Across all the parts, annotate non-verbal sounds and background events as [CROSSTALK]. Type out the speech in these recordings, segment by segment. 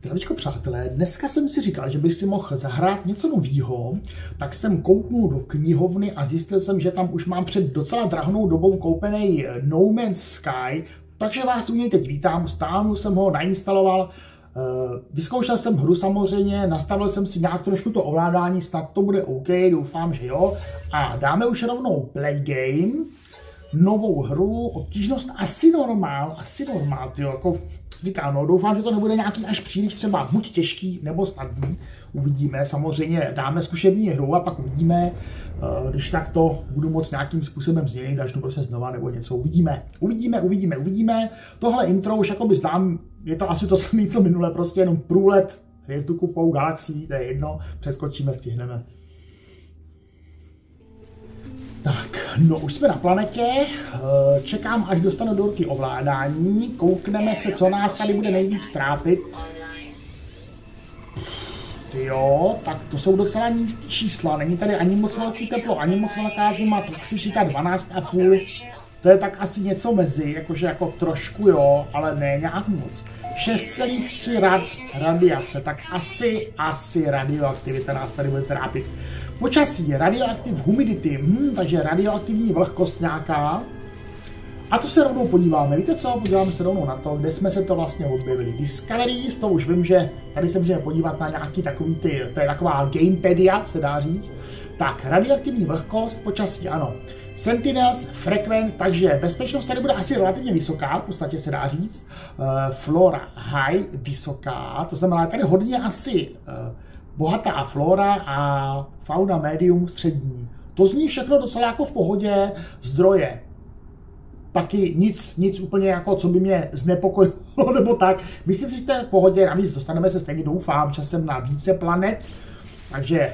Zdravíčko přátelé, dneska jsem si říkal, že bych si mohl zahrát něco nového, tak jsem kouknul do knihovny a zjistil jsem, že tam už mám před docela drahnou dobou koupený No Man's Sky, takže vás u něj teď vítám, stáhnu jsem ho, nainstaloval, eh, Vyzkoušel jsem hru samozřejmě, nastavil jsem si nějak trošku to ovládání, snad to bude OK, doufám, že jo. A dáme už rovnou play game, novou hru, obtížnost asi normál, asi normál, tyjo, jako říkám, no doufám, že to nebude nějaký až příliš třeba buď těžký nebo snadný. Uvidíme, samozřejmě dáme zkušební hru a pak uvidíme, eh, když tak to budu moc nějakým způsobem změnit, začnu prostě znova nebo něco. Uvidíme, uvidíme, uvidíme, uvidíme. Tohle intro už jakoby znám, je to asi to samé, co minule, prostě jenom průlet hvězdu kupou galaxií, to je jedno, přeskočíme, stihneme. Tak, no už jsme na planetě, eh, čekám, až dostanu do ruky ovládání, koukneme se, co nás tady bude nejvíc trápit. Jo, tak to jsou docela nízké čísla, není tady ani moc velký teplo, ani moc velká zima, toxicita 12,5, to je tak asi něco mezi, jakože jako trošku jo, ale ne nějak moc. 6,3 rad, radiace, tak asi, asi radioaktivita nás tady bude trápit. Počasí, radioaktiv humidity, hmm, takže radioaktivní vlhkost nějaká. A to se rovnou podíváme. Víte co? Podíváme se rovnou na to, kde jsme se to vlastně objevili. Discoveries, to už vím, že tady se můžeme podívat na nějaký takový ty, to je taková gamepedia, se dá říct. Tak, radioaktivní vlhkost, počasí, ano. Sentinels, frekvent, takže bezpečnost tady bude asi relativně vysoká, v podstatě se dá říct. Uh, flora high, vysoká, to znamená tady hodně asi uh, bohatá flora a fauna medium střední. To zní všechno docela jako v pohodě, zdroje. Taky nic, nic úplně jako, co by mě znepokojilo [LAUGHS] nebo tak. Myslím si, že to je v pohodě, navíc dostaneme se stejně, doufám, časem na více planet. Takže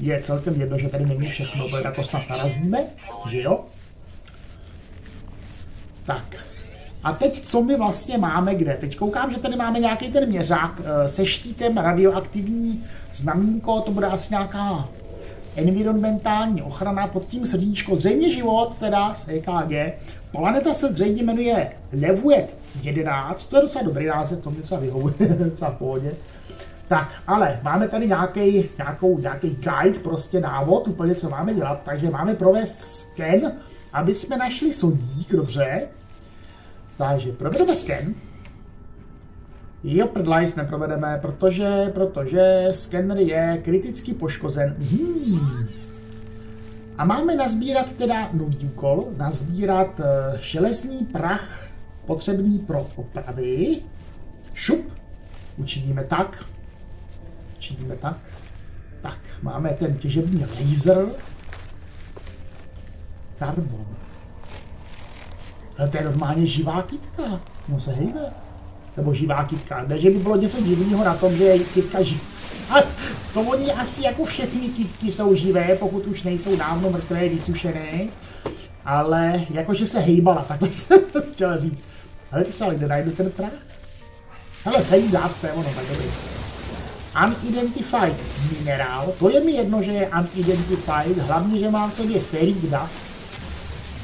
je celkem jedno, že tady není všechno, protože to snad narazíme, že jo? Tak, a teď co my vlastně máme kde? Teď koukám, že tady máme nějaký ten měřák eh, se štítem radioaktivní znamínko, to bude asi nějaká environmentální ochrana pod tím srdíčko, zřejmě život, teda z EKG. Planeta se zřejmě jmenuje Levuet 11, to je docela dobrý název, to mi docela vyhovuje, [LAUGHS] docela v pohodě. Tak, ale máme tady nějaký, nějakou, nějaký guide, prostě návod, úplně co máme dělat, takže máme provést sken, aby jsme našli sodík, dobře, takže provedeme sken. Jo, prdlajs neprovedeme, protože, protože skener je kriticky poškozen. Hmm. A máme nazbírat teda nový úkol, nazbírat uh, železný prach potřebný pro opravy. Šup, učiníme tak. Učiníme tak. Tak, máme ten těžební laser. Karbon. Ale to je normálně živá kytka. No se hejbe. Nebo živá kytka. Ne, že by bylo něco divného na tom, že je kytka živá. [LAUGHS] A to oni asi jako všechny kytky jsou živé, pokud už nejsou dávno mrtvé, vysušené. Ale jakože se hejbala, takhle [LAUGHS] jsem chtěl říct. Ale ty se ale kde najdu ten prach? Hele, tady to je ono, tak dobrý. Unidentified minerál, to je mi jedno, že je unidentified, hlavně, že má v sobě ferric dust,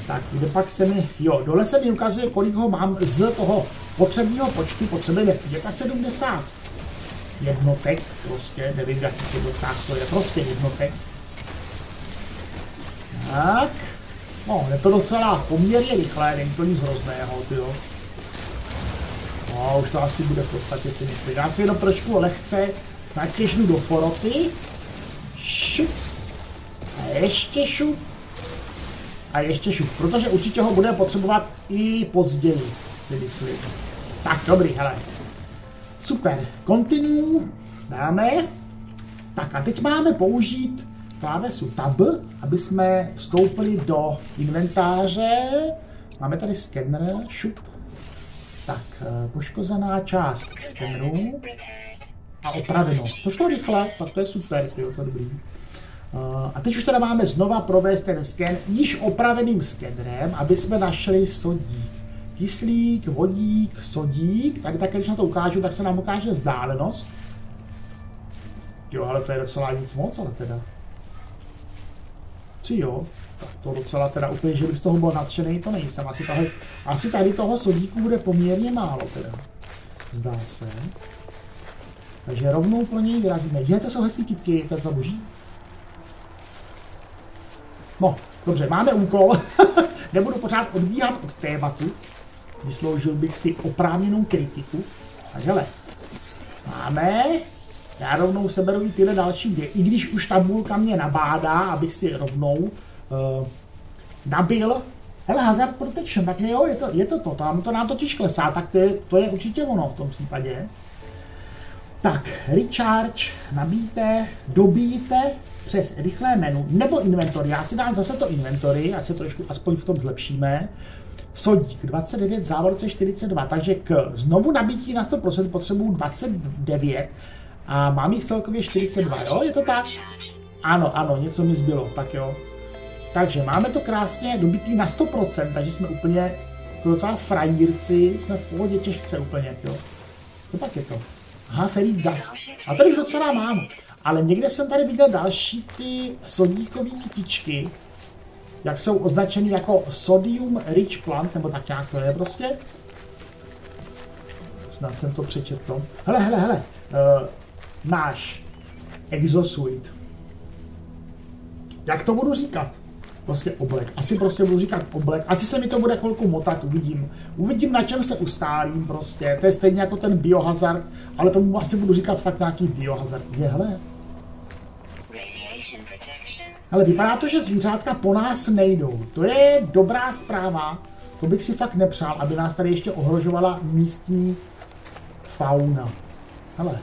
tak, kde pak se mi, jo, dole se mi ukazuje, kolik ho mám z toho potřebného počtu, potřebujeme 75 jednotek, prostě, nevím, jak to dotáh, to je prostě jednotek. Tak, no, je to docela poměrně rychlé, není to nic hrozného, jo. No, už to asi bude v podstatě si myslím. Já si jenom trošku lehce natěžnu do foroty. Šup. A ještě šup a ještě šup, protože určitě ho bude potřebovat i později, si myslím. Tak, dobrý, hele. Super, continue, dáme. Tak a teď máme použít klávesu Tab, aby jsme vstoupili do inventáře. Máme tady skener, šup. Tak, eh, poškozená část skeneru a opraveno. To šlo rychle, tak to je super, jo, to je dobrý. A teď už teda máme znova provést ten sken již opraveným skenerem, aby jsme našli sodík. Kyslík, vodík, sodík, tak také když na to ukážu, tak se nám ukáže vzdálenost. Jo, ale to je docela nic moc, ale teda. Či jo, tak to docela teda úplně, že bych z toho byl nadšený, to nejsem. Asi tady, asi tady toho sodíku bude poměrně málo teda. Zdá se. Takže rovnou pro něj vyrazíme. Je, to jsou hezký kytky, to je za boží. No, dobře, máme úkol. [LAUGHS] Nebudu pořád odbíhat od tématu. Vysloužil bych si oprávněnou kritiku. Tak hele, máme. Já rovnou seberu i tyhle další dvě, i když už tabulka mě nabádá, abych si rovnou uh, nabil Hele, Hazard Protection, takže jo, je to, je to to, tam to nám totiž klesá, tak to je, to je určitě ono v tom případě. Tak, recharge, nabíjte, dobíjte přes rychlé menu nebo inventory. Já si dám zase to inventory, ať se trošku aspoň v tom zlepšíme. Sodík 29, závorce 42, takže k znovu nabítí na 100% potřebuju 29 a mám jich celkově 42, jo, je to tak? Ano, ano, něco mi zbylo, tak jo. Takže máme to krásně dobitý na 100%, takže jsme úplně docela frajírci, jsme v pohodě těžce úplně, jo. To tak je to. Aha, Ferry Dust. A tady už docela mám. Ale někde jsem tady viděl další ty sodíkové kytičky, jak jsou označeny jako sodium rich plant, nebo tak nějak to je prostě. Snad jsem to přečetl. Hele, hele, hele. Uh, náš exosuit. Jak to budu říkat? Prostě oblek. Asi prostě budu říkat oblek. Asi se mi to bude chvilku motat, uvidím. Uvidím, na čem se ustálím prostě. To je stejně jako ten biohazard, ale tomu asi budu říkat fakt nějaký biohazard. Je, hele. Ale vypadá to, že zvířátka po nás nejdou. To je dobrá zpráva. To bych si fakt nepřál, aby nás tady ještě ohrožovala místní fauna. Hele.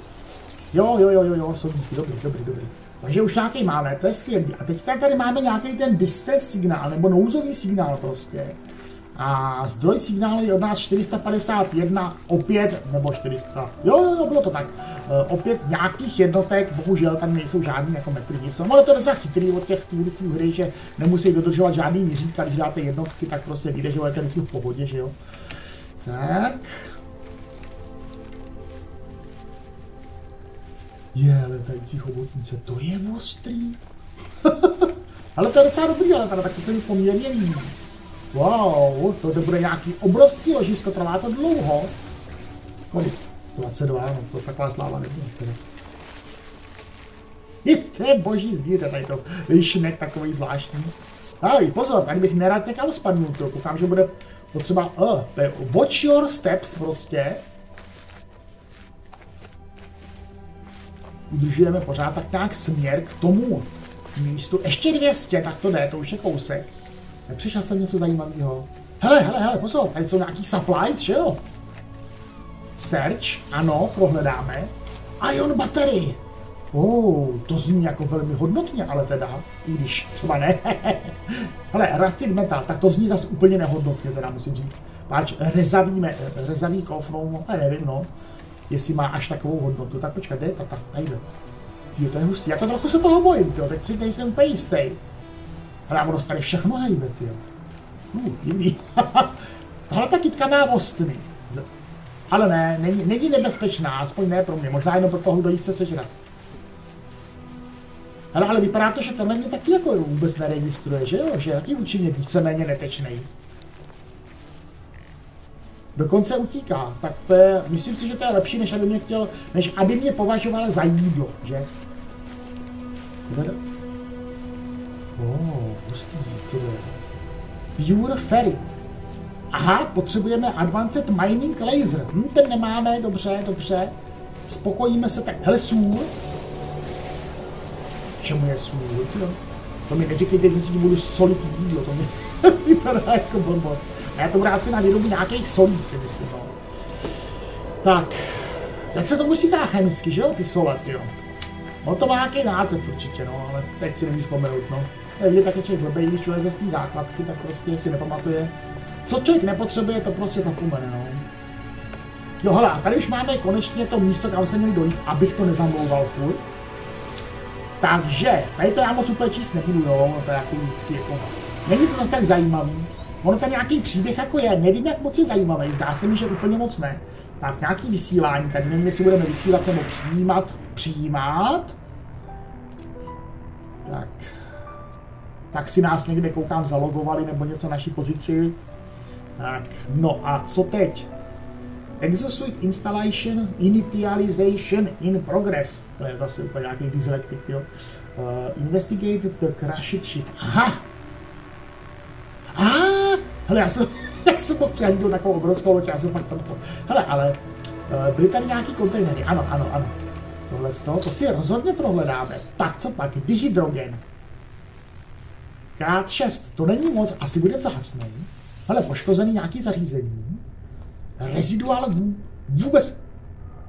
Jo, jo, jo, jo, jo, jsou dobrý, dobrý, dobrý. Takže už nějaký máme, to je skvělý. A teď tady máme nějaký ten distress signál, nebo nouzový signál prostě. A zdroj signálu je od nás 451, opět, nebo 400, jo, jo, jo, bylo to tak, uh, opět nějakých jednotek, bohužel tam nejsou žádný jako metry, nic, no, ale to je chytrý od těch tvůrců hry, že nemusí dodržovat žádný měřítka, když dáte jednotky, tak prostě vyjde, že budete v pohodě, že jo. Tak, Je, letající chobotnice, to je ostrý. [LAUGHS] ale to je docela dobrý, ale teda taky se mi poměrně líbí. Wow, to, bude nějaký obrovský ložisko, trvá to dlouho. Kolik? 22, no to taková sláva nebude. Teda. To je boží zvíře, tady to lišnek takový zvláštní. Aj, pozor, tady bych nerad někam spadnul, to koukám, že bude potřeba, uh, to je watch your steps prostě. Udržujeme pořád tak nějak směr k tomu místu. Ještě 200, tak to jde, to už je kousek. Nepřišel jsem něco zajímavého. Hele, hele, hele, pozor, tady jsou nějaký supplies, že jo? Search, ano, prohledáme. Ion battery. Oh, to zní jako velmi hodnotně, ale teda, i když třeba ne. [LAUGHS] Hele, rusted metal, tak to zní zase úplně nehodnotně, teda musím říct. Páč, rezavý, rezavý kov, no, nevím, no jestli má až takovou hodnotu. Tak počkat, kde je ta, ta, tajde. Jo, to je hustý. Já to trochu se toho bojím, tyjo. teď si nejsem úplně jistý. Já budu dostali všechno hejbe, tyjo. Uh, divný. [LAUGHS] Tahle ta kytka má ostny. Ale ne, není, není nebezpečná, aspoň ne pro mě, možná jenom pro toho, kdo jí chce sežrat. Ale, ale vypadá to, že tenhle mě taky jako vůbec neregistruje, že jo? Že je taky účinně víceméně netečnej dokonce utíká. Tak to je, myslím si, že to je lepší, než aby mě chtěl, než aby mě považoval za jídlo, že? Oh, hustý, je? Pure Ferry. Aha, potřebujeme Advanced Mining Laser. Hm, ten nemáme, dobře, dobře. Spokojíme se tak. Hele, sůl. Čemu je sůl? Jo? To mi neříkejte, že si budu solit jídlo, to mi [LAUGHS] připadá jako blbost. A to bude asi na výrobu nějakých solí, si myslím, no. Tak, jak se tomu říká chemicky, že jo, ty sole, jo. No to má nějaký název určitě, no, ale teď si nemůžu vzpomenout, no. Je také člověk blbej, když vyleze z té základky, tak prostě si nepamatuje. Co člověk nepotřebuje, to prostě zapomene, no. Jo, hele, tady už máme konečně to místo, kam se měli dojít, abych to nezamlouval furt. Takže, tady to já moc úplně číst nebudu, jo, to je jako vždycky jako, není to zase tak zajímavý. Ono tam nějaký příběh jako je, nevím, jak moc je zajímavý, zdá se mi, že úplně moc ne. Tak nějaký vysílání, tak nevím, jestli budeme vysílat nebo přijímat, přijímat. Tak. Tak si nás někde koukám zalogovali nebo něco naší pozici. Tak, no a co teď? Exosuit installation initialization in progress. To je zase úplně nějaký dyslektik, jo. Uh, investigate the crashed ship. Aha! Aha! Hele, já jsem, [LAUGHS] jak jsem mohl přehodit takovou obrovskou loď, já jsem fakt to. Hele, ale uh, byly tady nějaký kontejnery, ano, ano, ano. Tohle z toho, to si rozhodně prohledáme. Tak co pak, dihydrogen. Krát 6, to není moc, asi bude vzácný. Ale poškozený nějaký zařízení. Reziduál vůbec.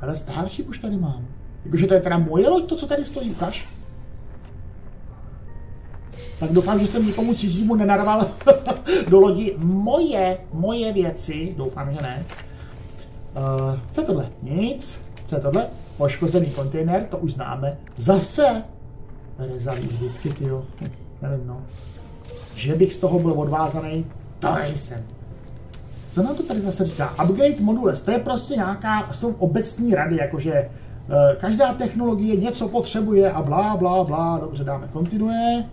Ale Starship už tady mám. Jakože to je teda moje loď, to, co tady stojí, ukaž. Tak doufám, že jsem nikomu cizímu nenarval [LAUGHS] do lodi moje, moje věci. Doufám, že ne. Uh, co je tohle? Nic. Co je tohle? Poškozený kontejner, to už známe. Zase rezalý zbytky, jo. Nevím, no. Že bych z toho byl odvázaný, to nejsem. Co nám to tady zase říká? Upgrade modules, to je prostě nějaká, jsou obecní rady, jakože e, každá technologie něco potřebuje a blá, blá, blá, dobře, dáme kontinue.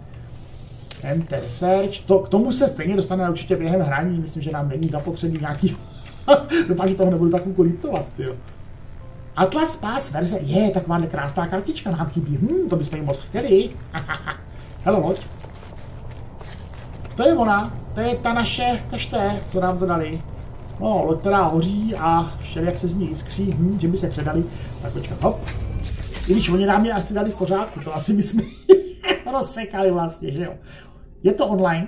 Enter search, to, k tomu se stejně dostaneme určitě během hraní, myslím, že nám není zapotřebí nějaký, [LAUGHS] že toho nebudu tak litovat, jo. Atlas Pass verze, je, taková krásná kartička nám chybí, hm, to bychom ji moc chtěli. [LAUGHS] Hello, loď. To je ona, to je ta naše kašte, co nám to dali. No, loď teda hoří a jak se z ní iskří, hm, že by se předali. Tak počkat, hop. I když oni nám je asi dali v pořádku, to asi bychom [LAUGHS] rozsekali vlastně, že jo. Je to online.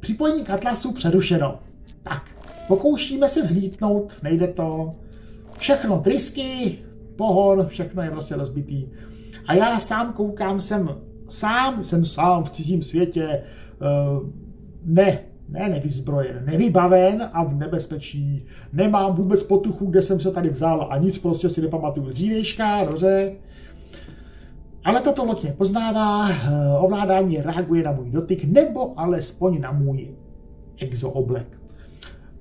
Připojení k Atlasu přerušeno. Tak, pokoušíme se vzlítnout, nejde to. Všechno trysky, pohon, všechno je prostě rozbitý. A já sám koukám, jsem sám, jsem sám v cizím světě, uh, ne, ne nevyzbrojen, nevybaven a v nebezpečí. Nemám vůbec potuchu, kde jsem se tady vzal a nic prostě si nepamatuju. Dřívejška, dobře. Ale tato loď mě poznává, eh, ovládání reaguje na můj dotyk, nebo alespoň na můj exooblek.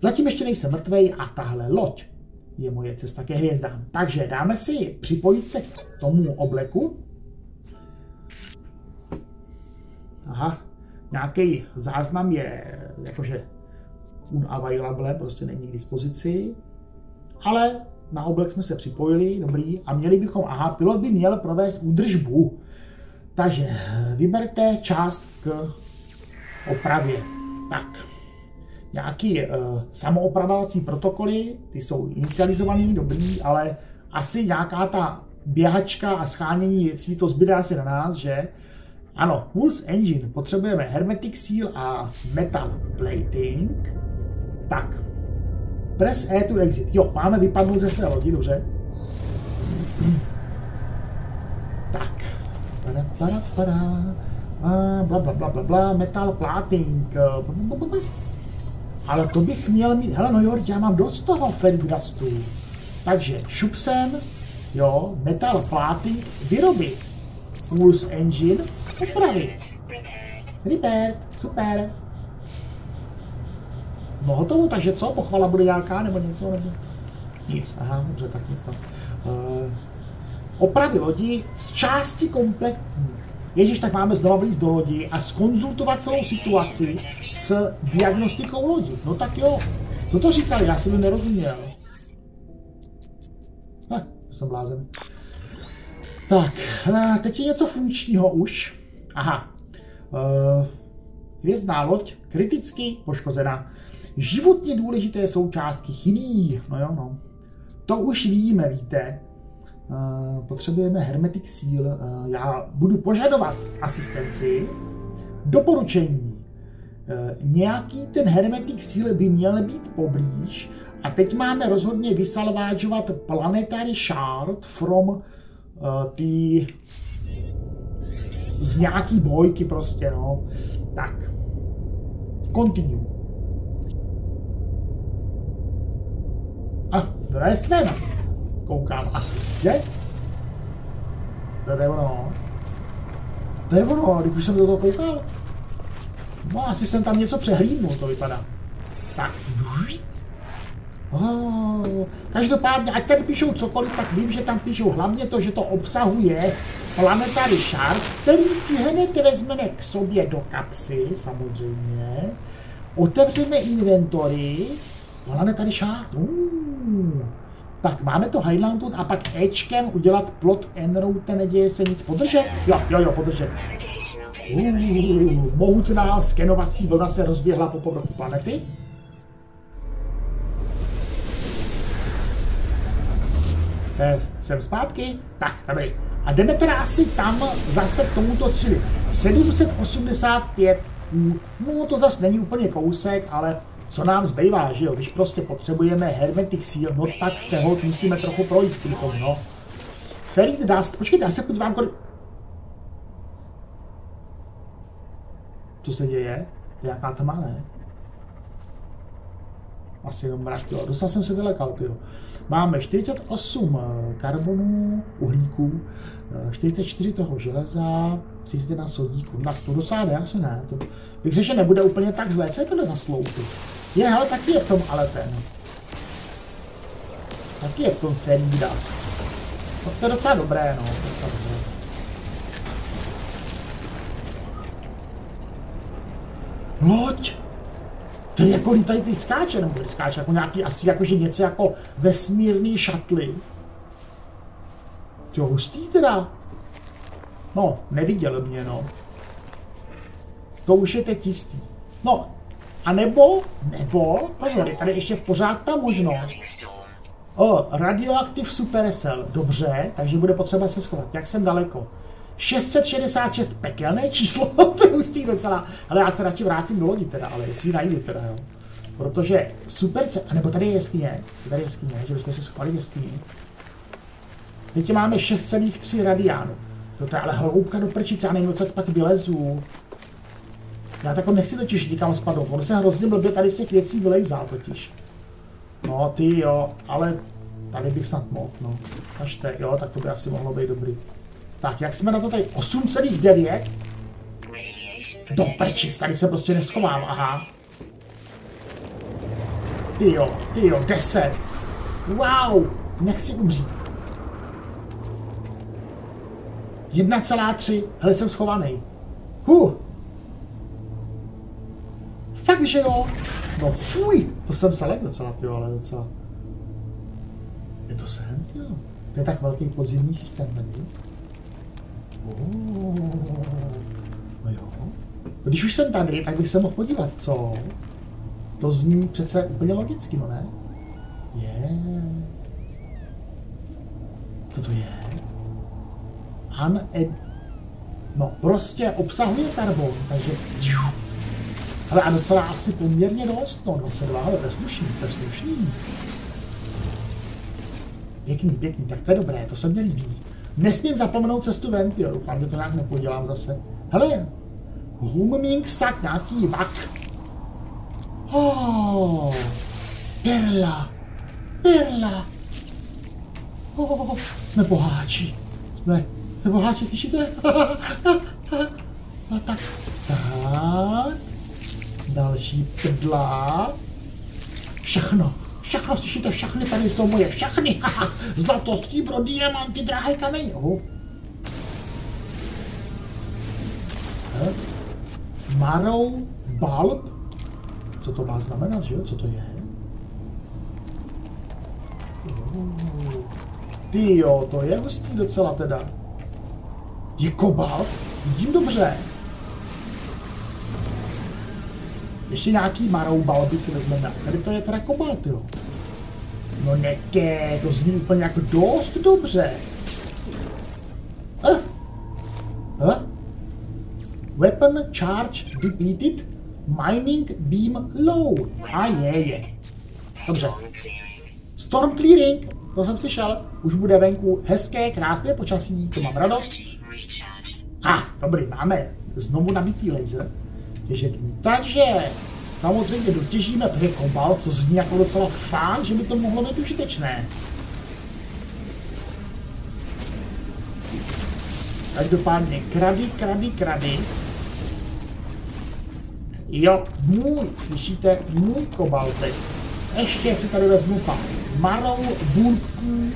Zatím ještě nejsem mrtvej a tahle loď je moje cesta ke hvězdám. Takže dáme si připojit se k tomu obleku. Aha, nějaký záznam je jakože unavailable, prostě není k dispozici, ale na oblek jsme se připojili, dobrý, a měli bychom, aha, pilot by měl provést údržbu, takže vyberte část k opravě. Tak, nějaký uh, samoopravovací protokoly, ty jsou inicializovaný, dobrý, ale asi nějaká ta běhačka a schánění věcí, to zbyde asi na nás, že? Ano, Pulse Engine. Potřebujeme Hermetic Seal a Metal Plating. Tak. Press E to exit. Jo, máme vypadnout ze své lodi, dobře. tak. Para, para, para. Bla, bla, bla, bla, bla. Metal Plating. Ale to bych měl mít... Hele, no jo, já mám dost toho Fergudastu. Takže šup sem, jo, Metal Plating, vyrobit. Pulse Engine, Opravit. Repaired. Super. No hotovo, takže co? Pochvala bude nějaká nebo něco? Nebo... Nic, aha, dobře, tak nic tam. Uh, opravy lodi z části kompletní. Ježíš, tak máme znova vlíz do lodi a skonzultovat celou situaci s diagnostikou lodi. No tak jo, co to říkali, já jsem to nerozuměl. Hm, jsem blázen. Tak, eh, teď je něco funkčního už. Aha. Uh, hvězdná loď kriticky poškozená. Životně důležité součástky chybí. No jo, no. To už víme, víte. Uh, potřebujeme hermetic seal. Uh, já budu požadovat asistenci. Doporučení. Uh, nějaký ten hermetic seal by měl být poblíž. A teď máme rozhodně vysalvážovat planetary shard from ty z nějaký bojky prostě, no. Tak. Continue. To je ten. Koukám asi, že? To je ono. To je ono, když už jsem do toho koukal. No, asi jsem tam něco přehlídnul, to vypadá. Tak. Oh, každopádně, ať tady píšou cokoliv, tak vím, že tam píšou hlavně to, že to obsahuje Planetary Shard, který si hned vezmeme k sobě do kapsy, samozřejmě. Otevřeme inventory. Planetary Shard. Uh, Tak máme to Highlandu a pak Ečkem udělat plot enroute, neděje se nic. Podržet? Jo, jo, jo, podržet. Mohutná skenovací vlna se rozběhla po povrchu planety. Eh, jsem zpátky? Tak, dobrý. A jdeme teda asi tam zase k tomuto cíli. 785 No to zase není úplně kousek, ale co nám zbývá, že jo? Když prostě potřebujeme hermetic seal, no tak se ho musíme trochu projít tím, no. Ferit Dust, počkejte, já se podívám, kolik... Co se děje? Jaká to má, ne? Asi jenom mrak, jo. Dostal jsem se vylekal, jo. Máme 48 eh, karbonů, uhlíků, 44 eh, toho železa, 31 sodíku. Tak to docela jde, asi ne. To bych řekl, že nebude úplně tak zlé. Co je tohle za sloupy? Je, hele, taky je v tom ale ten. Taky je v tom Fairy Dust. To je docela dobré, no. Docela dobré. Loď! Ten jako lítají ty skáče, nebo ty skáče, jako nějaký asi jakože něco jako vesmírný šatly. To hustý teda. No, neviděl mě, no. To už je teď jistý. No, a nebo, nebo, pozor, je tady ještě pořád ta možnost. O, radioaktiv supercell, dobře, takže bude potřeba se schovat. Jak jsem daleko? 666, pekelné číslo, [LAUGHS] to je hustý docela. Ale já se radši vrátím do lodi teda, ale jestli ji najdu teda, jo. Protože super, a nebo tady je jeskyně, tady je jeskyně, že bychom se schovali v jeskyni. Teď máme 6,3 radiánů. To je ale hloubka do prčice, já nevím, co pak vylezu. Já tako nechci totiž nikam spadnout, ono se hrozně blbě tady z těch věcí vylejzá totiž. No ty jo, ale tady bych snad mohl, no. Kažte, jo, tak to by asi mohlo být dobrý. Tak, jak jsme na to tady? 8,9? Do prčic, tady se prostě neschovám, aha. Ty jo, ty jo, 10. Wow, nechci umřít. 1,3, hele, jsem schovaný. Huh. Fakt, že jo? No fuj, to jsem se lekl docela, ty ale docela. Je to sem, jo? To je tak velký podzimní systém tady. Oh. No jo. Když už jsem tady, tak bych se mohl podívat, co? To zní přece úplně logicky, no ne? Je. Co to je? Uned... No, prostě obsahuje karbon, takže... Ale a docela asi poměrně dost, no 22, ale to je slušný, to je slušný. Pěkný, pěkný, tak to je dobré, to se mně líbí. Nesmím zapomenout cestu ven, jo, doufám, že to nějak nepodělám zase. Hele, Humming sak, nějaký vak. Oh, perla, perla. Oh, jsme boháči. Jsme, jsme boháči, slyšíte? [LAUGHS] no tak, tak. Další prdla. Všechno, všechno slyšíte, všechny tady jsou moje, všechny. [LAUGHS] Zlato, stříbro, diamanty, drahé kameny. Oh. Marrow bulb? Co to má znamenat, že jo? Co to je? Ty jo, to je hustý docela teda. Je kobalt? Vidím dobře. Ještě nějaký marou balby si vezmeme. Tady to je teda kobalt, jo. No neké, to zní úplně jako dost dobře. Eh? Eh? Weapon charge depleted. Mining beam low. A je, je. Dobře. Storm clearing. To jsem slyšel. Už bude venku hezké, krásné počasí. To mám radost. A, ah, dobrý, máme znovu nabitý laser. Těžební. Takže samozřejmě dotěžíme, protože kobalt, to zní jako docela fán, že by to mohlo být užitečné. Každopádně krady, krady, krady. Jo, můj, slyšíte, můj kobaltek. Ještě si tady vezmu pár marou, burků.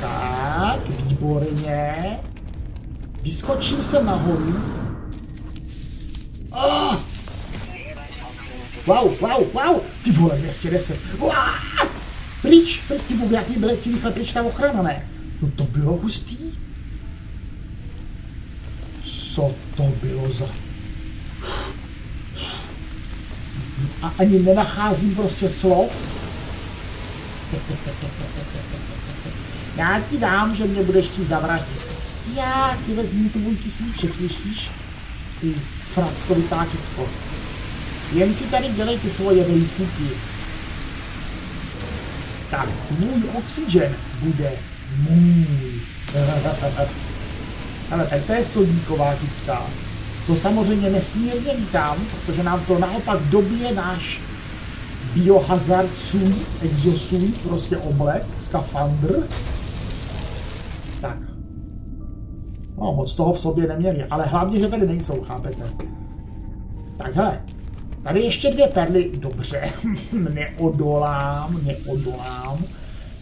Tak, výborně. Vyskočím se nahoru. Oh! Wow, wow, wow! Ty vole, 210. Wow! Pryč, pryč, ty vůbec, jak mi byly ti rychle pryč ta ochrana, ne? No to bylo hustý. Co to bylo za... A ani nenacházím prostě slov. Já ti dám, že mě budeš chtít zavraždit. Já si vezmu tu můj kyslíček, slyšíš? Ty frackovitá kytko. Jen si tady dělej ty svoje vejfuky. Tak, můj oxygen bude můj. [LAUGHS] Ale tak to je sodíková kytka. To samozřejmě nesmírně vítám, protože nám to naopak dobije náš biohazard suit, exosuit, prostě oblek, skafandr. No, moc toho v sobě neměli, ale hlavně, že tady nejsou, chápete? Tak hele, tady ještě dvě perly, dobře, [LAUGHS] neodolám, neodolám.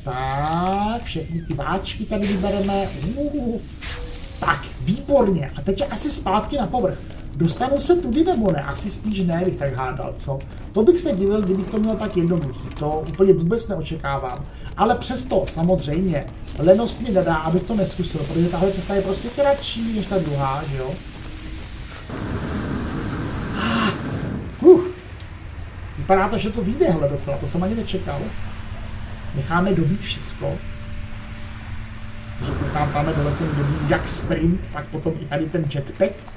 Tak, všechny ty váčky tady vybereme. Uh, tak, výborně. A teď asi zpátky na povrch. Dostanu se tudy nebo ne? Asi spíš ne, bych tak hádal, co? To bych se divil, kdybych to měl tak jednoduchý. To úplně vůbec neočekávám. Ale přesto, samozřejmě, lenost mi nedá, abych to neskusil, protože tahle cesta je prostě kratší než ta druhá, že jo? Uh, vypadá to, že to vyjde, hele, docela, to jsem ani nečekal. Necháme dobít všecko. Že koukám tam dole jsem dobít jak sprint, tak potom i tady ten jetpack.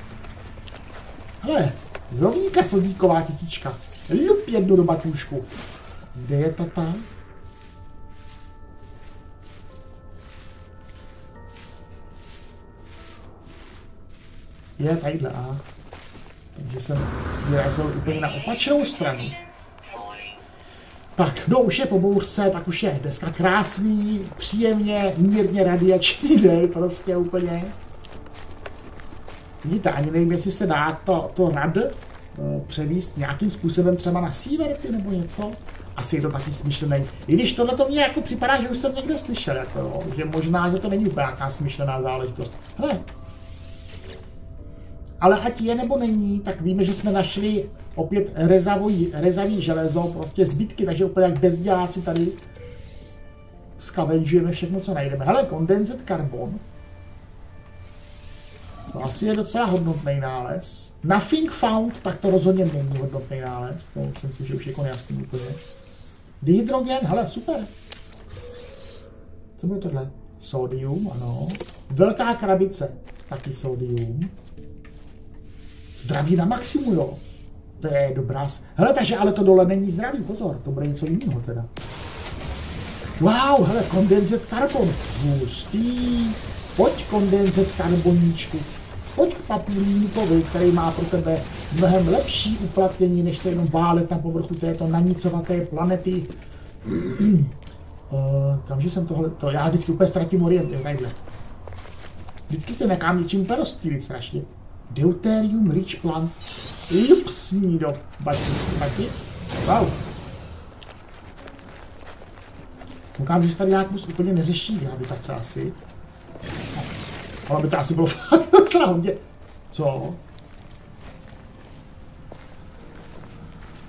Hele, zlovíka sodíková kytička. Lup jednu do batůžku. Kde je tata? Je tadyhle, aha. Takže jsem vyrazil úplně na opačnou stranu. Tak, no už je po bouřce, tak už je deska krásný, příjemně, mírně radiační den, [LAUGHS] prostě úplně. Vidíte, ani nevím, jestli se dá to, to rad uh, převíst nějakým způsobem třeba na Sieverty nebo něco. Asi je to taky smyšlený. I když tohle to mě jako připadá, že už jsem někde slyšel, jako jo, že možná, že to není úplně nějaká smyšlená záležitost. Hele. Ale ať je nebo není, tak víme, že jsme našli opět rezavý, rezavý železo, prostě zbytky, takže úplně jak bezděláci tady skavenžujeme všechno, co najdeme. Hele, kondenzet karbon, to asi je docela hodnotný nález. Nothing found, tak to rozhodně není hodnotný nález. To myslím si, že už je jako jasný úplně. Dihydrogen, hele, super. Co bude tohle? Sodium, ano. Velká krabice, taky sodium. Zdraví na maximum, jo. To je dobrá... Hele, takže ale to dole není zdraví, pozor, to bude něco jiného teda. Wow, hele, kondenzet karbon. Hustý. Pojď kondenzet karboníčku. Pojď k papulínkovi, který má pro tebe mnohem lepší uplatnění, než se jenom válet na povrchu této nanicovaté planety. [CLEARS THROAT] uh, kamže jsem tohle, to já vždycky úplně ztratím orient, tadyhle. Vždycky se nekám něčím úplně rozptýlit strašně. Deuterium rich plant. Lupsní do bati. Wow. Koukám, že se tady nějak moc úplně neřeší gravitace asi. Ale by to asi bylo fakt [LAUGHS] docela hodně. Co?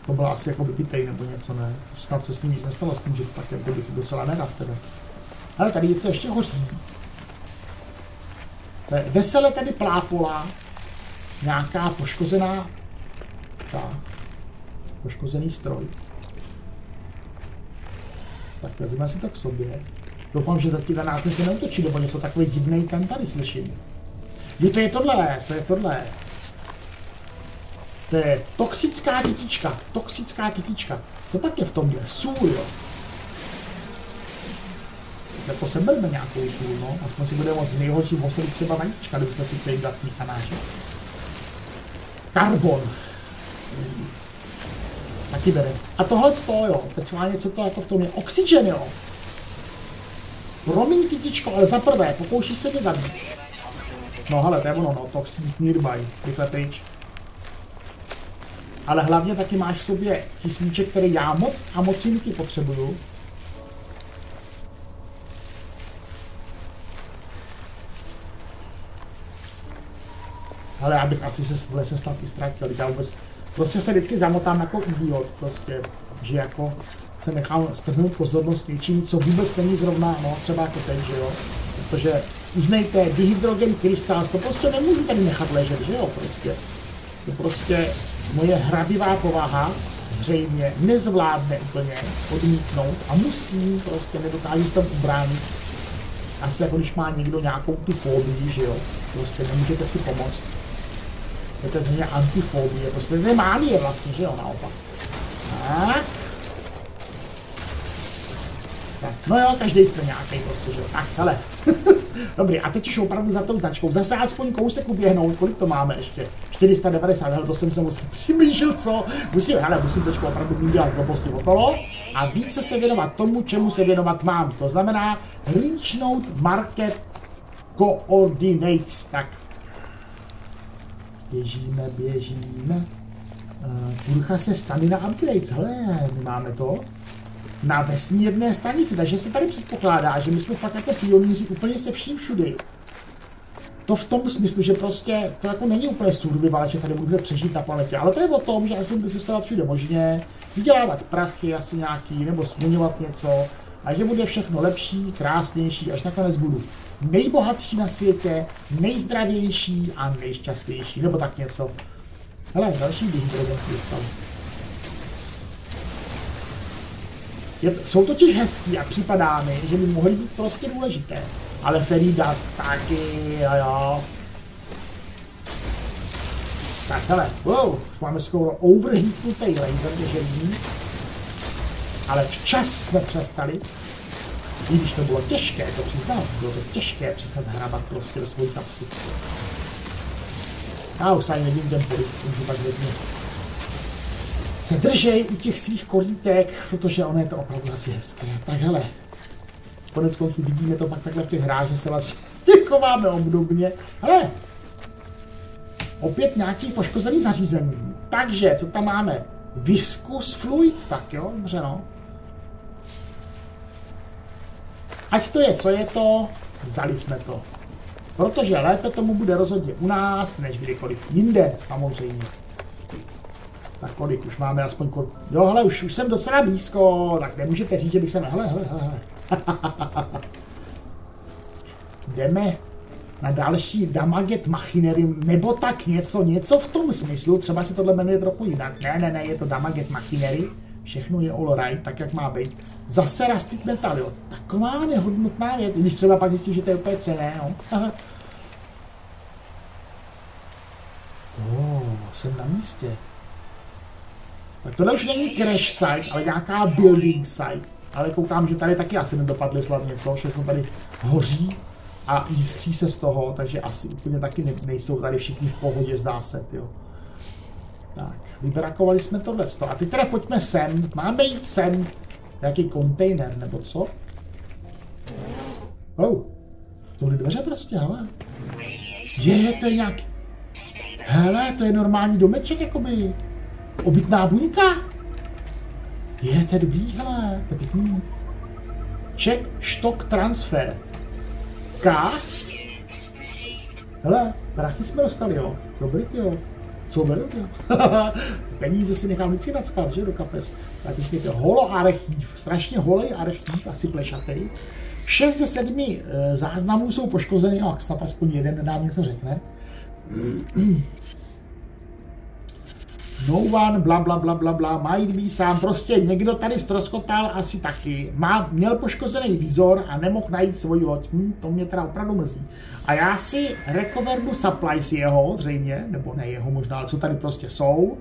To byla asi jako vypitej nebo něco, ne? Snad se s ním nic nestalo, s tím, že tak jako bych docela nerad teda. Ale tady něco ještě hoří. Vesele tady plápola nějaká poškozená ta, poškozený stroj. Tak vezmeme si to k sobě. Doufám, že zatím na nás se neutočí, nebo něco takový divný ten tady slyším. Jo, to je tohle, to je tohle. To je toxická kytička, toxická kytička. Co tak je v tomhle? Sůl, jo. Jako seberme nějakou sůl, no. Aspoň si bude moc nejhorší osadit třeba vajíčka, kdybyste si chtěli dát míchanáče. Karbon. Taky bere. A tohle to, jo, teď má něco to jako v tom je. Oxygen, jo. Promiň, kytičko, ale za prvé, pokouší se mě zabít. No hele, to je ono, no, toxic nearby, rychle pryč. Ale hlavně taky máš v sobě kyslíček, který já moc a mocinky potřebuju. Ale já bych asi se v lese snad i ztratil, já vůbec, prostě se vždycky zamotám jako idiot, prostě, že jako se nechám strhnout pozornost něčím, co vůbec není zrovna, no, třeba jako teď, že jo. Protože uznejte, dihydrogen krystal, to prostě nemůžu tady nechat ležet, že jo, prostě. To prostě moje hrabivá povaha zřejmě nezvládne úplně odmítnout a musí, prostě nedokážu tam ubránit. Asi jako když má někdo nějakou tu fobii, že jo, prostě nemůžete si pomoct. Je to antifobie, prostě to je mánie vlastně, že jo, naopak. Tak. No jo, každý jsme nějaký prostě, že. Tak, hele. [LAUGHS] Dobrý, a teď už opravdu za tou značkou. Zase aspoň kousek uběhnout, kolik to máme ještě? 490, hele, to jsem se musel [LAUGHS] přiblížil, co? Musím, hele, musím teď opravdu udělat blbosti okolo a více se věnovat tomu, čemu se věnovat mám. To znamená reachnout market coordinates. Tak, běžíme, běžíme. Uh, se stamina upgrades, hele, my máme to na vesmírné stanici, takže se tady předpokládá, že my jsme fakt jako pionýři úplně se vším všudy. To v tom smyslu, že prostě to jako není úplně survival, že tady budeme přežít na planetě, ale to je o tom, že já jsem cestovat všude možně, vydělávat prachy asi nějaký, nebo směňovat něco, a že bude všechno lepší, krásnější, až nakonec budu nejbohatší na světě, nejzdravější a nejšťastnější, nebo tak něco. Hele, další dihydrogen krystal. Je, jsou totiž hezký a připadá mi, že by mohly být prostě důležité. Ale Feridat taky, jo jo. Tak hele, wow, máme skoro overheatnutý laser těžení. Ale včas jsme přestali. I když to bylo těžké, to přiznám, bylo to těžké přestat hrabat prostě do svojí kapsy. Já už ani nevím ten pohyb, můžu tak vezmět se držej u těch svých korítek, protože ono je to opravdu asi hezké. Tak hele, konec konců vidíme to pak takhle v těch hrách, že se vlastně [LAUGHS] chováme obdobně. Hele, opět nějaký poškozený zařízení. Takže, co tam máme? Viskus fluid, tak jo, dobře no. Ať to je, co je to, vzali jsme to. Protože lépe tomu bude rozhodně u nás, než kdykoliv jinde, samozřejmě. Tak kolik, už máme aspoň kolik. Jo, hele, už, už jsem docela blízko, tak nemůžete říct, že bych se... Hele, hele, hele. [LAUGHS] Jdeme na další Damaget Machinery, nebo tak něco, něco v tom smyslu, třeba si tohle jmenuje trochu jinak. Ne, ne, ne, je to Damaget Machinery, všechno je all right, tak jak má být. Zase Rusted Metal, jo, taková nehodnotná věc, když třeba pak zjistím, že to je úplně cené, no. [LAUGHS] oh, jsem na místě. Tak tohle už není crash site, ale nějaká building site. Ale koukám, že tady taky asi nedopadly slavně, co? Všechno tady hoří a jiskří se z toho, takže asi úplně taky nejsou tady všichni v pohodě, zdá se, jo. Tak, vybrakovali jsme tohle. A teď teda pojďme sem. Máme jít sem. Jaký kontejner, nebo co? Oh, to byly dveře prostě, hele. Je, to je nějak... Hele, to je normální domeček, jakoby. Obytná buňka? Je, to je dobrý, hele, to je pěkný. Check stock transfer. K? Hele, prachy jsme dostali, jo. Dobrý, jo. Co beru, jo? [LAUGHS] Peníze si nechám vždycky nadskat, že, do kapes. Tak ještě to holo archiv, strašně holej archiv, asi plešatej. 6 ze 7 e, záznamů jsou poškozeny, no, snad aspoň jeden nám něco řekne. [CLEARS THROAT] no one, bla, bla, bla, bla, bla, might be sám, prostě někdo tady stroskotal asi taky, má, měl poškozený vizor a nemohl najít svoji loď, hm, to mě teda opravdu mrzí. A já si recovernu supplies jeho, zřejmě, nebo ne jeho možná, ale co tady prostě jsou,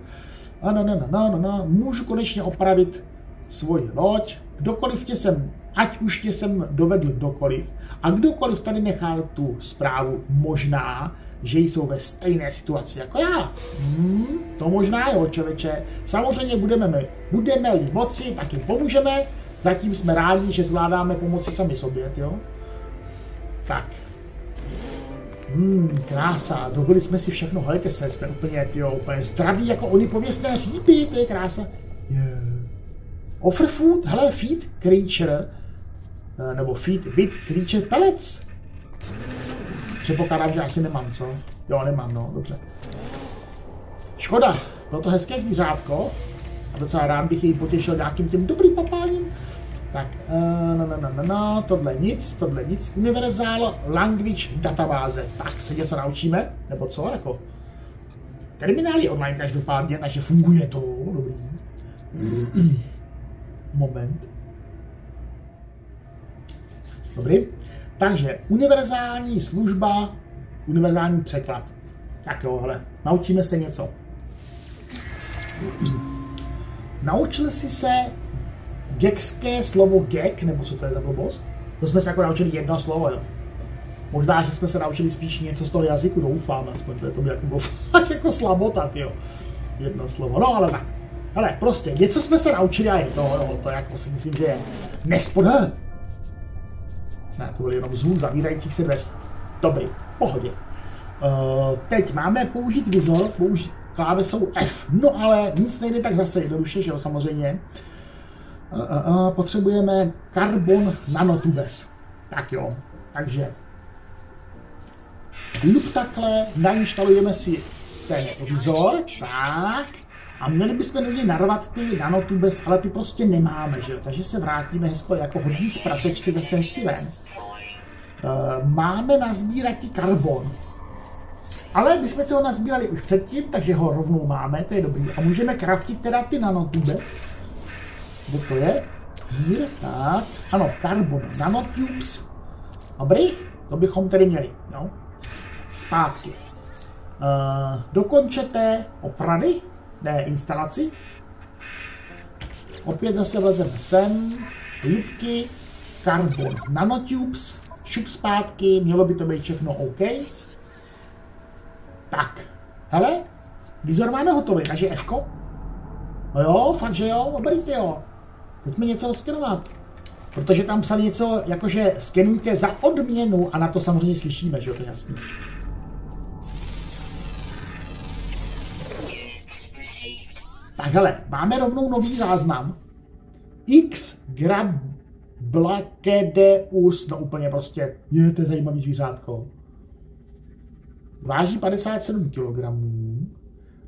no, no, no, no, no, no, můžu konečně opravit svoji loď, kdokoliv tě sem, ať už tě sem dovedl kdokoliv, a kdokoliv tady nechal tu zprávu možná, že jsou ve stejné situaci jako já. Hmm, to možná je, člověče. Samozřejmě budeme, my, budeme-li moci, tak jim pomůžeme. Zatím jsme rádi, že zvládáme pomoci sami sobě, jo. Tak. Hmm, krása, dobili jsme si všechno, hledajte se, jsme úplně, tyjo, úplně zdraví jako oni pověstné řípy, to je krása. Yeah. Offer food, hele, feed creature, eh, nebo feed with creature pellets. Předpokládám, že asi nemám, co? Jo, nemám, no, dobře. Škoda, bylo to hezké zvířátko, A docela rád bych jej potěšil nějakým tím dobrým papáním. Tak, uh, no, no, no, no, no, tohle nic, tohle nic. Universal Language databáze. Tak se něco naučíme, nebo co, jako? Terminál je online každopádně, takže funguje to, dobrý. [CLEARS THROAT] Moment. Dobrý. Takže univerzální služba, univerzální překlad. Tak jo, hele, naučíme se něco. Naučil jsi se gekské slovo gek, nebo co to je za blbost? To jsme se jako naučili jedno slovo, jo. Možná, že jsme se naučili spíš něco z toho jazyku, doufám, aspoň to to by jako bylo [LAUGHS] fakt jako slabota, jo. Jedno slovo, no ale tak. Ale prostě, něco jsme se naučili a je to, no, to jako si myslím, že je nespodé. Ne, to byl jenom zvuk zavírajících se dveří. Dobrý, pohodě. Uh, teď máme použít vizor, použít klávesou F. No ale nic nejde tak zase jednoduše, že jo, samozřejmě. Uh, uh, uh, potřebujeme Carbon Nanotubes. Tak jo, takže Lup takhle, nainštalujeme si ten vizor, tak, a měli bychom někdy narvat ty nanotubes, ale ty prostě nemáme, že jo? takže se vrátíme hezko jako hodní zpratečci zase hezky ven. Uh, máme nazbírat karbon, ale my jsme si ho nazbírali už předtím, takže ho rovnou máme, to je dobrý. A můžeme craftit teda ty nanotube. Kde to je? Here, tak. Ano, carbon nanotubes. Dobrý, to bychom tedy měli. No. Zpátky. Uh, dokončete opravy, ne instalaci. Opět zase vlezeme sem, lupky, carbon nanotubes, šup zpátky, mělo by to být všechno OK. Tak, hele, vizor máme hotový, takže F. -ko. No jo, fakt, že jo, dobrý ty jo. Pojďme něco skenovat. Protože tam psali něco, jakože skenujte za odměnu a na to samozřejmě slyšíme, že jo, to je jasný. Tak hele, máme rovnou nový záznam. X grab Blakedeus, no úplně prostě, je to zajímavý zvířátko. Váží 57 kg.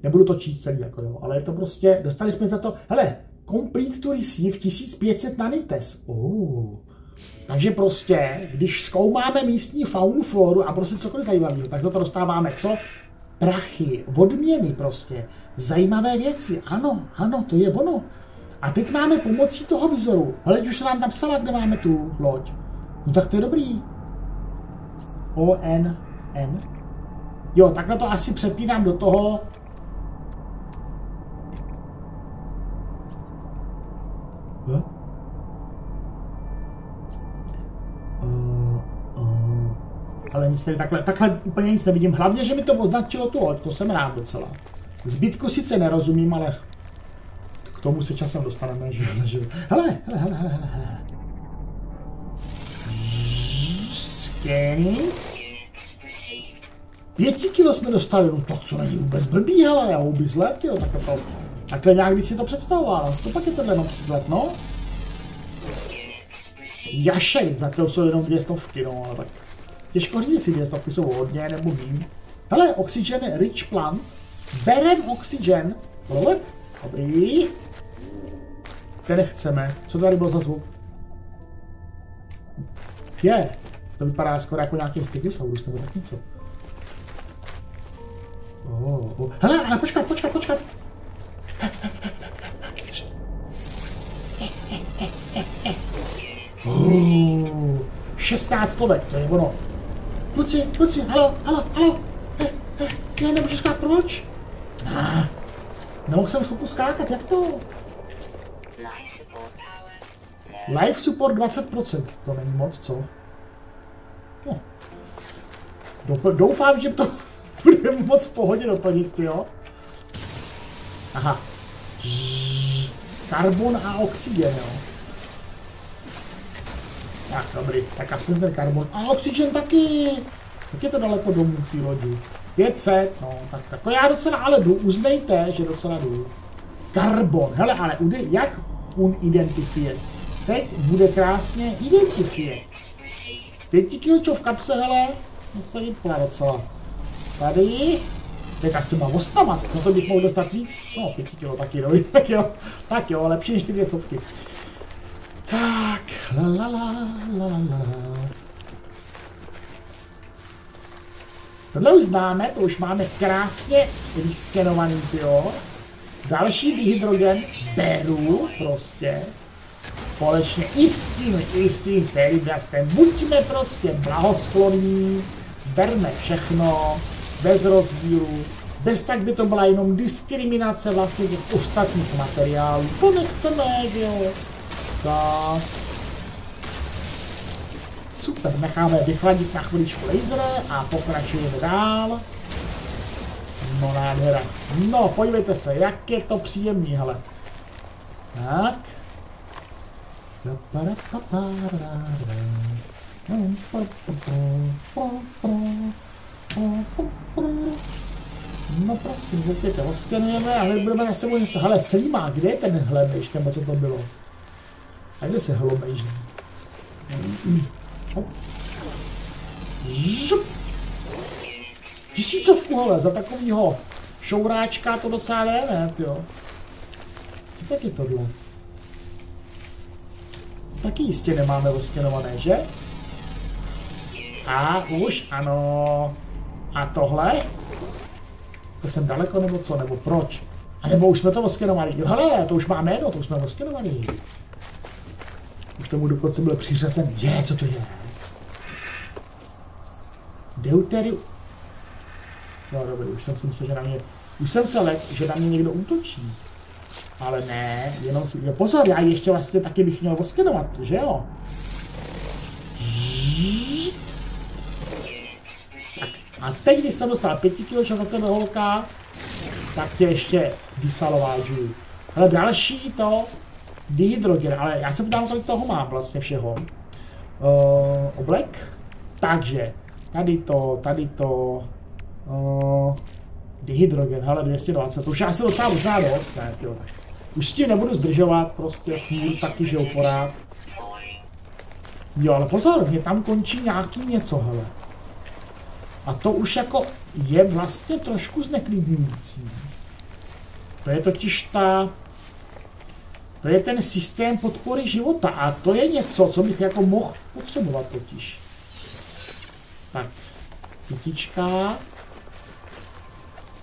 Nebudu to číst celý, jako jo, ale je to prostě, dostali jsme za to, hele, complete to receive 1500 nanites. Oh. Takže prostě, když zkoumáme místní faunu, floru a prostě cokoliv zajímavého, tak za to dostáváme co? Prachy, odměny prostě, zajímavé věci. Ano, ano, to je ono. A teď máme pomocí toho vizoru, ale už se nám tam psala, kde máme tu loď. No tak to je dobrý. O, N, N. Jo, takhle to asi přepínám do toho. Uh, uh, ale nic tady takhle, takhle úplně nic nevidím. Hlavně, že mi to označilo tu loď, to jsem rád docela. Zbytku sice nerozumím, ale k tomu se časem dostaneme, že. Hele, hele, hele, hele, hele. Scanning. Pěti kilo jsme dostali, no to co není vůbec blbý, hele, já vůbec let, jo, takhle to, takhle nějak bych si to představoval, to pak je tohle jenom let, no. Jašej, za to jsou jenom dvě stovky, no, ale tak těžko říct, jestli dvě stovky jsou hodně, nebo vím. Hele, oxygen rich plant, berem oxygen, dobrý. Ten chceme, co tady bylo za zvuk? Je, to vypadá skoro jako nějaký Stegosaurus nebo tak něco. Oh, oh. Hele, ale počkat, počkat, počkat. Oh, 16 slovek, to je ono. Kluci, kluci, halo, halo, halo. Eh, eh, já nemůžu skákat, proč? Ah, nemohl jsem chvilku skákat, jak to? Life support 20%, to není moc, co? No. Doufám, že to [LAUGHS] bude moc v pohodě doplnit, jo? Aha. Karbon a oxygen, jo? Tak, dobrý. Tak aspoň ten karbon. A oxygen taky. Tak je to daleko domů té lodi. 500, no, tak jako já docela ale jdu, uznejte, že docela jdu. Karbon, hele, ale ude, jak un identifie? Teď bude krásně identifie. 5 kg v kapse, hele, to se vypadá docela. Tady. Teďka s těma ostama, no to bych mohl dostat víc, no pěti kilo taky, no, [LAUGHS] tak jo, tak jo, lepší než ty dvě stovky. Tak, la la la, la la la. Tohle už známe, to už máme krásně vyskenovaný, jo. Další dihydrogen beru prostě společně i s tím, i s tím Feriblastem. Buďme prostě blahoskloní, berme všechno, bez rozdílu, bez tak by to byla jenom diskriminace vlastně těch ostatních materiálů. To nechceme, jo. Tak. Super, necháme vychladit na chviličku laser a pokračujeme dál. No nádhera. No, podívejte se, jak je to příjemný, hele. Tak. No prosím, řekněte, oskenujeme a my budeme na sebou něco. Hele, slímá, kde je ten hlemeš, nebo co to bylo? A kde se hlomeží? Žup! Tisícovku, hele, za takovýho šouráčka to docela jde, ne. Tak je tohle. Taky jistě nemáme ostěnované, že? A už, ano. A tohle? To jsem daleko nebo co, nebo proč? A nebo už jsme to oskenovali. Jo, hele, to už máme jedno, to už jsme oskenovali. Už tomu dokonce byl přiřazen. Je, co to je? Deuterium. No dobrý, už jsem si myslel, že na mě... Už jsem se lek, že na mě někdo útočí. Ale ne, jenom si... Jo, pozor, já ještě vlastně taky bych měl oskenovat, že jo? Tak, a teď, když jsem dostal 5 kg za tebe holka, tak tě ještě vysalovážuju. Ale další to, dihydrogen, ale já se ptám, kolik toho mám vlastně všeho. Uh, oblek, takže tady to, tady to, uh, dihydrogen, hele 220, to už asi docela možná dost, ne, tyjo. Už tím nebudu zdržovat, prostě chvíli taky, že porád. Jo, ale pozor, mě tam končí nějaký něco, hele. A to už jako je vlastně trošku zneklidňující. To je totiž ta... To je ten systém podpory života a to je něco, co bych jako mohl potřebovat totiž. Tak, kytička.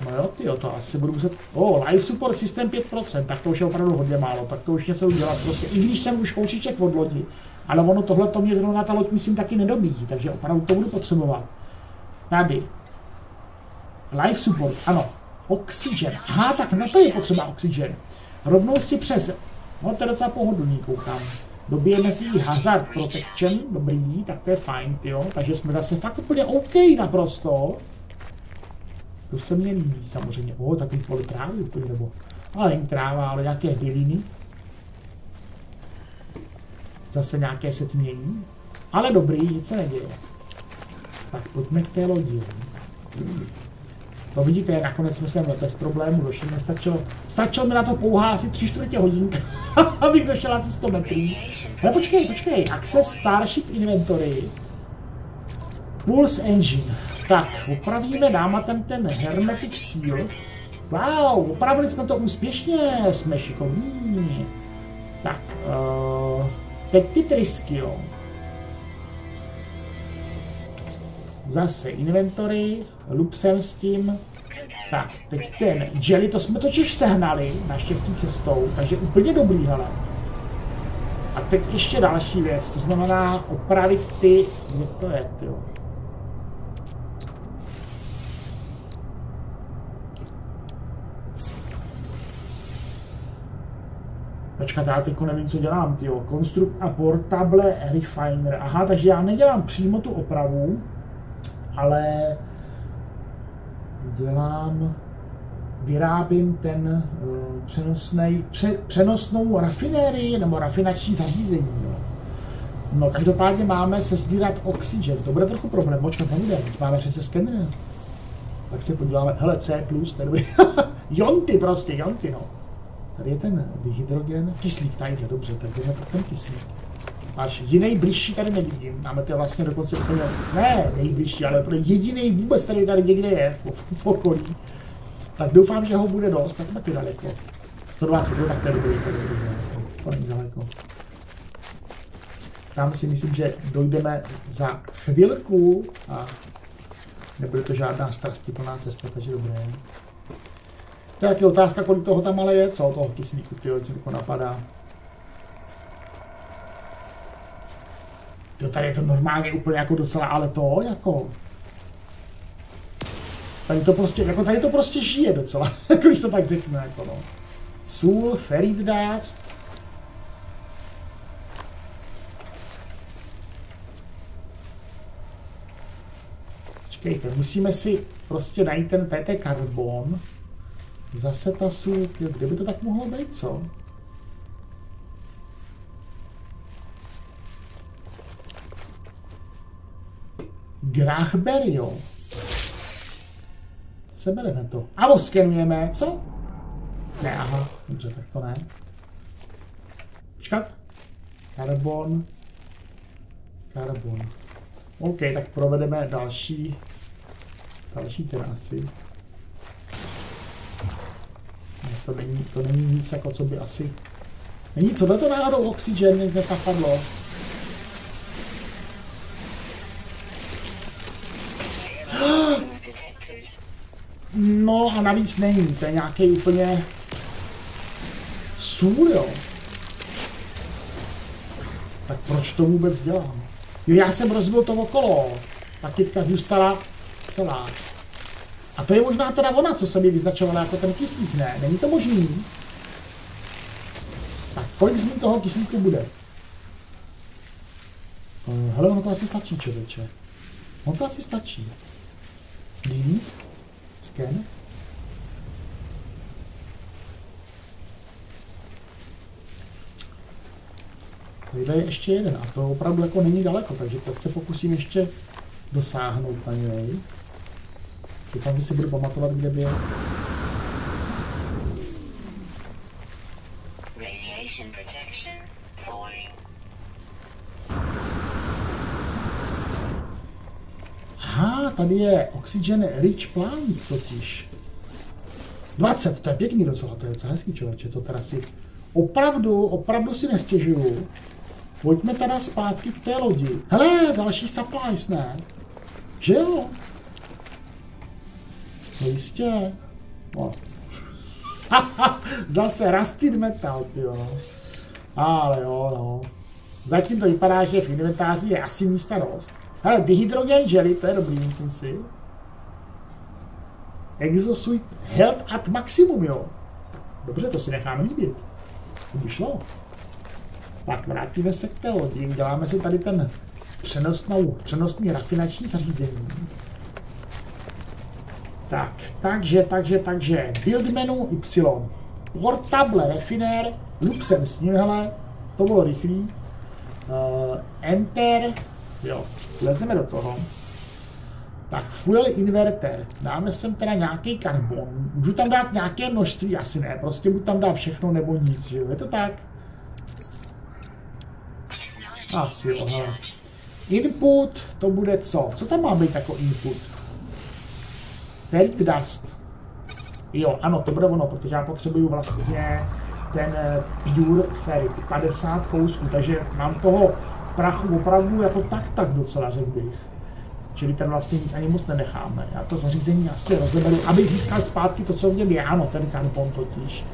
No jo, ty to asi budu muset... O, oh, life support systém 5%, tak to už je opravdu hodně málo, tak to už něco udělat prostě, i když jsem už kousíček od lodi, ale ono tohle to mě zrovna ta loď myslím taky nedobíjí, takže opravdu to budu potřebovat. Tady. Life support, ano. Oxygen. Aha, tak na to je potřeba oxygen. Rovnou si přes... No to je docela pohodlný, koukám. Dobijeme si Hazard Protection, dobrý, tak to je fajn, jo. Takže jsme zase fakt úplně OK naprosto. To se mně líbí samozřejmě. O, takový poli trávy úplně, nebo... Ale není tráva, ale nějaké byliny. Zase nějaké setmění. Ale dobrý, nic se neděje. Tak pojďme k té lodi. To vidíte, nakonec jsme sem bez problému došli, nestačilo. Stačilo mi na to pouhá asi 3 čtvrtě hodinka, [LAUGHS] abych došel asi 100 metrů. Ale počkej, počkej, Access Starship Inventory. Pulse Engine. Tak, opravíme dámatem ten Hermetic Seal. Wow, opravili jsme to úspěšně, jsme šikovní. Tak, uh, teď ty trysky, jo. Zase inventory, lupsem s tím. Tak, teď ten jelly, to jsme totiž sehnali, naštěstí cestou, takže úplně dobrý, hele. A teď ještě další věc, to znamená opravit ty, kde to je, jo. Počkat, já teď nevím, co dělám, tyjo. Konstrukt a portable refiner. Aha, takže já nedělám přímo tu opravu, ale dělám, vyrábím ten uh, přenosnej, pře, přenosnou rafinérii nebo rafinační zařízení. Jo. No každopádně máme se sbírat oxygen. To bude trochu problém, počkat nebude, máme přece skener. Tak se podíváme, hele C+, tady [LAUGHS] jonty prostě, jonty no. Tady je ten dihydrogen, kyslík tady, dobře, tak je ten kyslík. Až jiný blížší tady nevidím. Máme to vlastně dokonce úplně, ne nejbližší, ale jediný vůbec tady tady někde je v, okolí. Tak doufám, že ho bude dost, tak taky daleko. 120, tak to je dobrý, to to není daleko. Tam si myslím, že dojdeme za chvilku a nebude to žádná strastiplná cesta, takže dobré. To je otázka, kolik toho tam ale je, co toho kyslíku, ty napadá. To tady je to normálně úplně jako docela, ale to jako... Tady to prostě, jako tady to prostě žije docela, [LAUGHS] když to tak řeknu, jako no. Sůl, ferit dust. Počkejte, musíme si prostě najít ten PT karbon. Zase ta sůl, kde by to tak mohlo být, co? Grachberio. Sebereme to. A oskenujeme, co? Ne, aha, dobře, tak to ne. Počkat. Karbon. Karbon. OK, tak provedeme další, další terasy. To není, to není nic jako co by asi... Není, co to náhodou oxygen někde napadlo? No a navíc není, to je nějaký úplně sůl, jo. Tak proč to vůbec dělám? Jo, já jsem rozbil to okolo. Ta kytka zůstala celá. A to je možná teda ona, co se mi vyznačovala jako ten kyslík, ne? Není to možný? Tak kolik z ní toho kyslíku bude? Uh, hele, ono to asi stačí, člověče. On to asi stačí. Delete. Scan. Tady je ještě jeden a to opravdu jako není daleko, takže teď se pokusím ještě dosáhnout na něj. Doufám, že si budu pamatovat, kde byl. Tady je Oxygen Rich Plant totiž. 20, to je pěkný docela, to je docela hezký člověče, to teda si opravdu, opravdu si nestěžuju. Pojďme teda zpátky k té lodi. Hele, další supplies, ne? Že jo? No jistě. No. [LAUGHS] Zase rusted metal, ty jo. Ale jo, no. Zatím to vypadá, že v inventáři je asi místa dost. Hele, dihydrogen jelly, to je dobrý, myslím si. Exosuit health at maximum, jo. Dobře, to si necháme líbit. To by šlo. Tak vrátíme se k té lodi, uděláme si tady ten přenosnou, přenosný rafinační zařízení. Tak, takže, takže, takže, build menu Y, portable refiner, lup jsem s ním, hele, to bylo rychlý, uh, enter, jo, lezeme do toho. Tak, fuel inverter, dáme sem teda nějaký karbon, můžu tam dát nějaké množství, asi ne, prostě buď tam dát všechno nebo nic, že jo, je to tak? Asi jo, hele. Input, to bude co? Co tam má být jako input? Ferrit dust. Jo, ano, to bude ono, protože já potřebuju vlastně ten pure ferrit, 50 kousků, takže mám toho prachu opravdu jako tak tak docela, řekl bych. Čili ten vlastně nic ani moc nenecháme. Já to zařízení asi rozeberu, abych získal zpátky to, co v něm je. Ano, ten karbon totiž.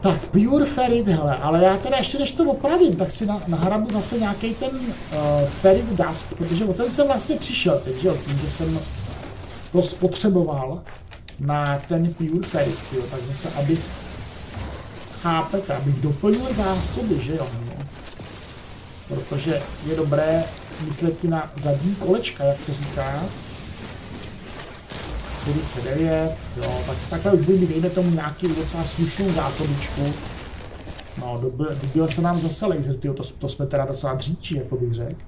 Tak, Pure Ferrit, hele, ale já teda ještě než to opravím, tak si na, nahrabu zase nějaký ten uh, Ferrit Dust, protože o ten jsem vlastně přišel teď, že jo, tím, že jsem to spotřeboval na ten Pure Ferrit, jo, takže se, abych, chápete, abych doplnil zásoby, že jo. Protože je dobré myslet na zadní kolečka, jak se říká, 49, jo, tak takhle už by dejme tomu nějaký docela slušnou zásobičku. No, dobil, se nám zase laser, tyjo, to, to jsme teda docela dříčí, jako bych řekl.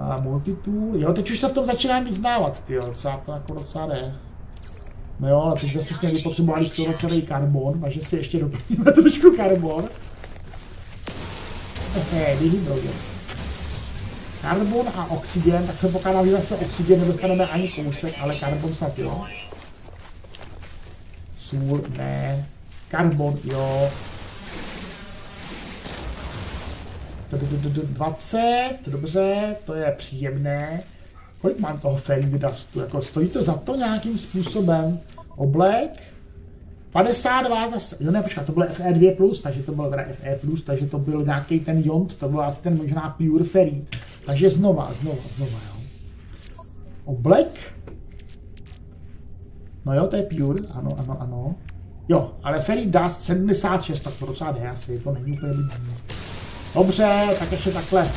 A multitool, jo, teď už se v tom začínám vyznávat, tyjo, docela to jako docela jde. No jo, ale teď zase jsme vypotřebovali skoro celý karbon, takže si ještě doplníme trošku karbon. Hehe, dihydrogen karbon a oxygen, tak předpokládám, že zase oxygen nedostaneme ani kousek, ale karbon snad jo. sůl, ne. Karbon, jo. 20, dobře, to je příjemné. Kolik mám toho fairy dustu? Jako stojí to za to nějakým způsobem? Oblek? 52 zase, jo ne, počkat, to bylo FE2+, takže to bylo teda FE+, takže to byl nějaký ten jont, to byl asi ten možná pure ferrit. Takže znova, znova, znova, jo. Oblek? No jo, to je pure, ano, ano, ano. Jo, ale ferrit dust 76, tak to docela jde asi, to není úplně lidní. Dobře, tak ještě takhle.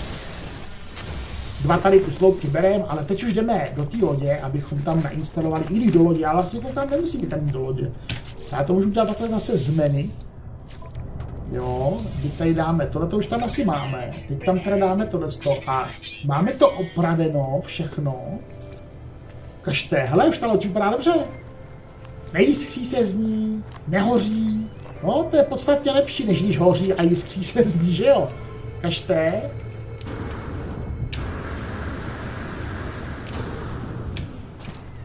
Dva tady ty sloupky berem, ale teď už jdeme do té lodě, abychom tam nainstalovali, i když do lodě, já vlastně koukám, nemusí být tam do lodě. Já to můžu dělat takhle zase z menu. Jo, teď tady dáme, tohle to už tam asi máme. Teď tam teda dáme tohle a máme to opraveno všechno. Kažte, hele, už ta loď vypadá dobře. Nejiskří se z ní, nehoří. No, to je podstatně lepší, než když hoří a jiskří se z ní, že jo? Kažte.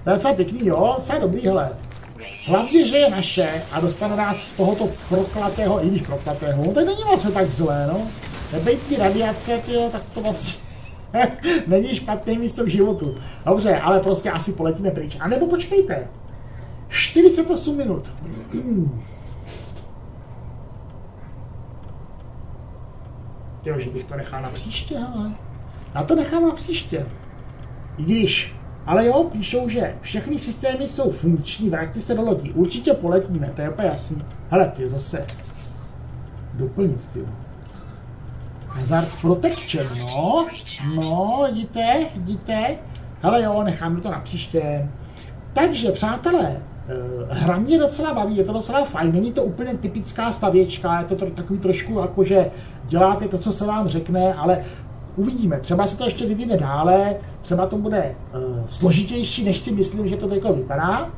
To je docela pěkný, jo? Docela dobrý, hele. Hlavně, že je naše a dostane nás z tohoto proklatého, i když proklatého, no to není vlastně tak zlé, no. Nebejt ty radiace, tyjo, tak to vlastně [LAUGHS] není špatné místo k životu. Dobře, ale prostě asi poletíme pryč. A nebo počkejte. 48 minut. [CLEARS THROAT] Jo, že bych to nechal na příště, ale. Já to nechám na příště. I když ale jo, píšou, že všechny systémy jsou funkční, vraťte se do lodí. Určitě poletíme, to je úplně jasný. Hele, ty zase doplnit, ty. Hazard Protection, no. No, vidíte, vidíte. Hele jo, necháme to na příště. Takže, přátelé, eh, hra mě docela baví, je to docela fajn, není to úplně typická stavěčka, je to takový trošku jako, že děláte to, co se vám řekne, ale uvidíme. Třeba se to ještě vyvine dále, třeba to bude uh, složitější, než si myslím, že to teď vypadá.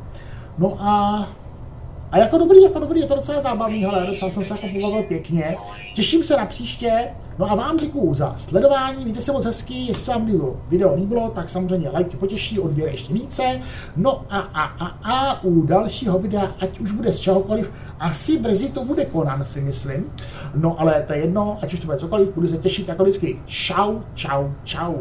No a, a jako dobrý, jako dobrý, je to docela zábavný, ale docela jsem se jako pobavil pěkně. Těším se na příště, no a vám děkuju za sledování, mějte se moc hezky, jestli vám video, video líbilo, tak samozřejmě like potěší, odběr ještě více. No a, a, a, a u dalšího videa, ať už bude z čehokoliv, asi brzy to bude konan, si myslím. No ale to je jedno, ať už to bude cokoliv, budu se těšit jako vždycky. Čau, čau, čau.